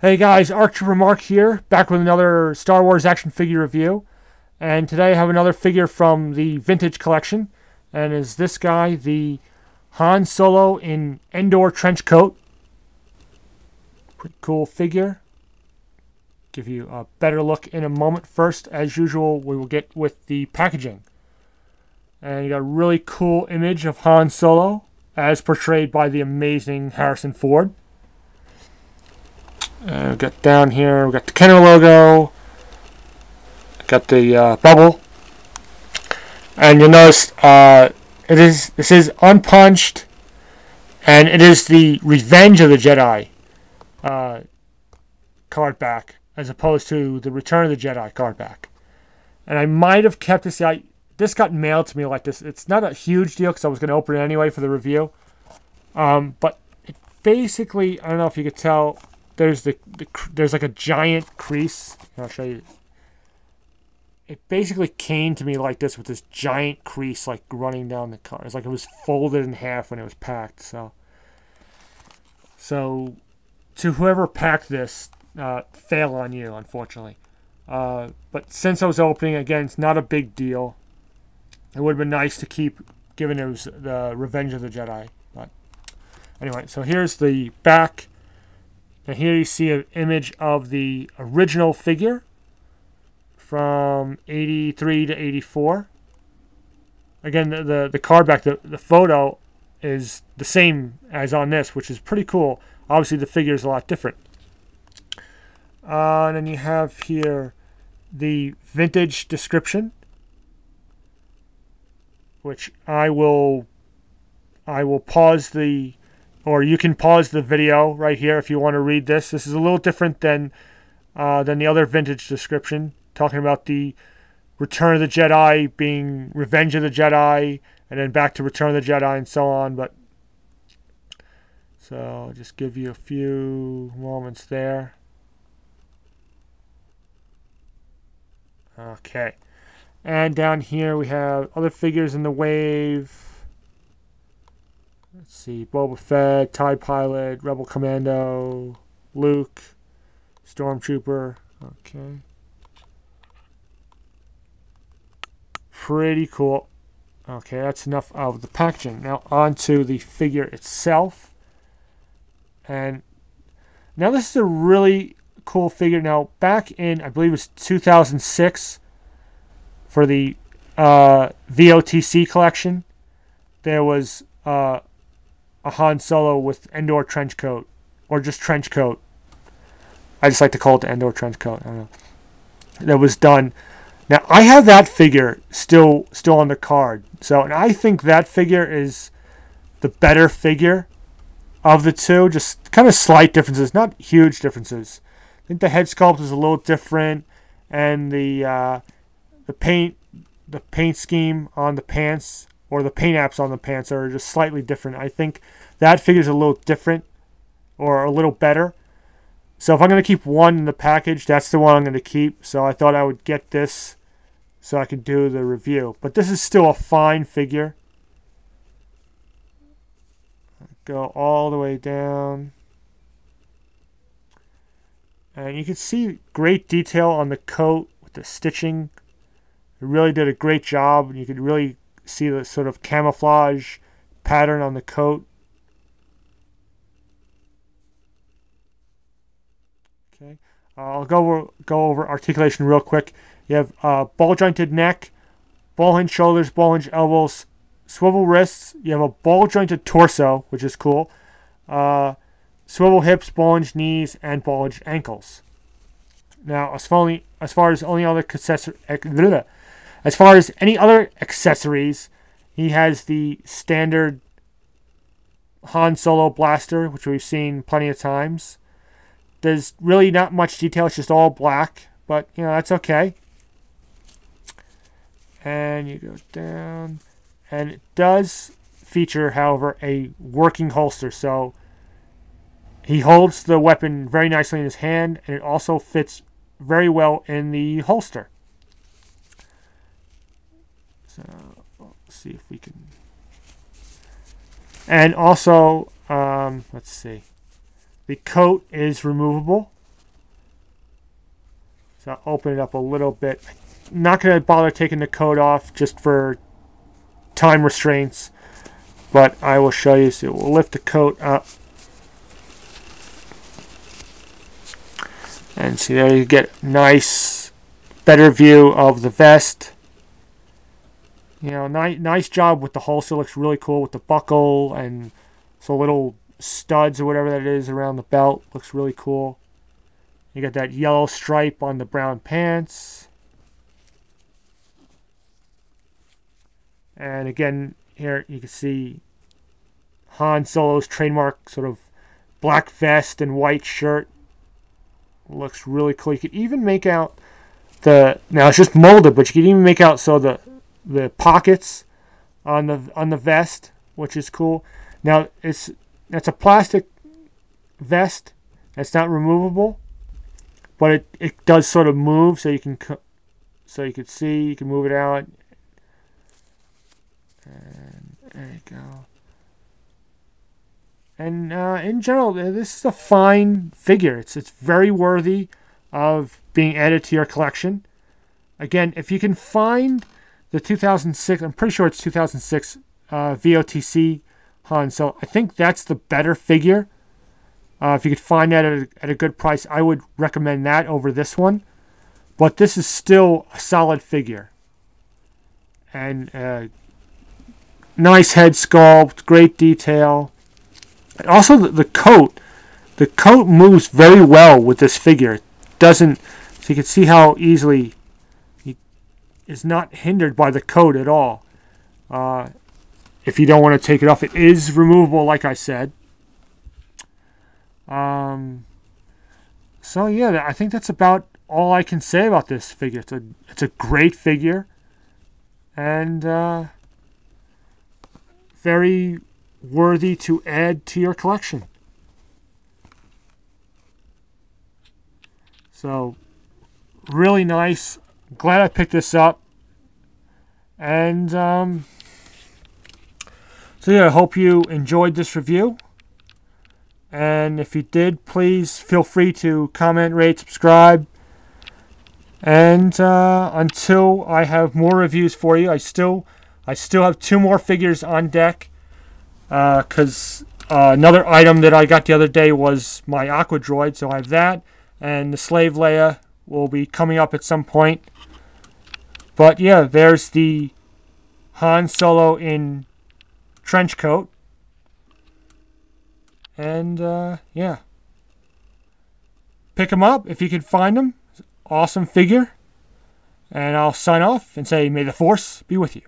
Hey guys, Arc Trooper Mark here, back with another Star Wars action figure review. And today I have another figure from the Vintage Collection. And is this guy, the Han Solo in Endor trench coat. Pretty cool figure. Give you a better look in a moment. First, as usual, we will get with the packaging. And you got a really cool image of Han Solo, as portrayed by the amazing Harrison Ford. Uh, we got down here, we got the Kenner logo, got the uh, bubble, and you'll notice uh, it is this is unpunched, and it is the Revenge of the Jedi uh, card back, as opposed to the Return of the Jedi card back. And I might have kept this. I this got mailed to me like this. It's not a huge deal because I was going to open it anyway for the review. Um, but basically, I don't know if you could tell there's the, the there's like a giant crease. I'll show you. It basically came to me like this with this giant crease like running down the car. It's like it was folded in half when it was packed. So, so to whoever packed this, uh, fail on you, unfortunately. Uh, but since I was opening again, it's not a big deal. It would have been nice to keep, given it was the Revenge of the Jedi. But anyway, so here's the back. And here you see an image of the original figure from 83 to 84. Again, the, the, the card back, the, the photo is the same as on this, which is pretty cool. Obviously, the figure is a lot different. Uh, and then you have here the vintage description, which I will I will pause the or you can pause the video right here if you want to read this. This is a little different than uh, than the other vintage description, talking about the Return of the Jedi being Revenge of the Jedi, and then back to Return of the Jedi, and so on. But so I'll just give you a few moments there. Okay. And down here we have other figures in the wave. Let's see, Boba Fett, TIE Pilot, Rebel Commando, Luke, Stormtrooper. Okay. Pretty cool. Okay, that's enough of the packaging. Now on to the figure itself. And now this is a really cool figure. Now back in, I believe it was 2006 for the uh, VOTC collection, there was uh, a Han Solo with Endor trench coat, or just trench coat. I just like to call it the Endor trench coat. I don't know. That was done. Now I have that figure still still on the card. So and I think that figure is the better figure of the two. Just kind of slight differences, not huge differences. I think the head sculpt is a little different, and the uh, the paint the paint scheme on the pants or the paint apps on the pants are just slightly different. I think that figure is a little different or a little better. So if I'm going to keep one in the package, that's the one I'm going to keep. So I thought I would get this so I could do the review. But this is still a fine figure. Go all the way down. And you can see great detail on the coat with the stitching. It really did a great job. And you could really see the sort of camouflage pattern on the coat. Okay, uh, I'll go over, go over articulation real quick. You have uh, ball jointed neck, ball hinge shoulders, ball hinge elbows, swivel wrists. You have a ball jointed torso, which is cool. Uh, swivel hips, ball hinge knees, and ball hinge ankles. Now, as far, only, as far as only other accessory, as far as any other accessories, he has the standard Han Solo blaster, which we've seen plenty of times. There's really not much detail, it's just all black, but you know, that's okay. And you go down, and it does feature, however, a working holster. So he holds the weapon very nicely in his hand, and it also fits very well in the holster. So let's see if we can. And also, um, let's see. The coat is removable. So I'll open it up a little bit. Not going to bother taking the coat off just for time restraints. But I will show you. So we'll lift the coat up. And see there you get nice, better view of the vest. You know, nice, nice job with the holster. Looks really cool with the buckle and so little studs or whatever that is around the belt. Looks really cool. You got that yellow stripe on the brown pants. And again, here you can see Han Solo's trademark sort of black vest and white shirt. Looks really cool. You could even make out the now it's just molded, but you can even make out so the the pockets on the on the vest, which is cool. Now it's it's a plastic vest. It's not removable, but it, it does sort of move, so you can so you can see you can move it out. And there you go. And uh, in general, this is a fine figure. It's it's very worthy of being added to your collection. Again, if you can find the 2006, I'm pretty sure it's 2006 uh, VOTC Han. So I think that's the better figure. Uh, if you could find that at a, at a good price, I would recommend that over this one. But this is still a solid figure. And uh, nice head sculpt, great detail. And also the, the coat. The coat moves very well with this figure. It doesn't, so you can see how easily is not hindered by the coat at all. Uh, if you don't want to take it off. It is removable, like I said. Um, so yeah, I think that's about all I can say about this figure. It's a it's a great figure, and uh, very worthy to add to your collection. So, really nice. Glad I picked this up. And um, so yeah, I hope you enjoyed this review. And if you did, please feel free to comment, rate, subscribe. And uh, until I have more reviews for you, I still I still have two more figures on deck. Because uh, uh, another item that I got the other day was my Aqua Droid, so I have that. And the Slave Leia will be coming up at some point. But yeah, there's the Han Solo in trench coat. And uh, yeah, pick them up if you can find them. Awesome figure. And I'll sign off and say, May the Force be with you.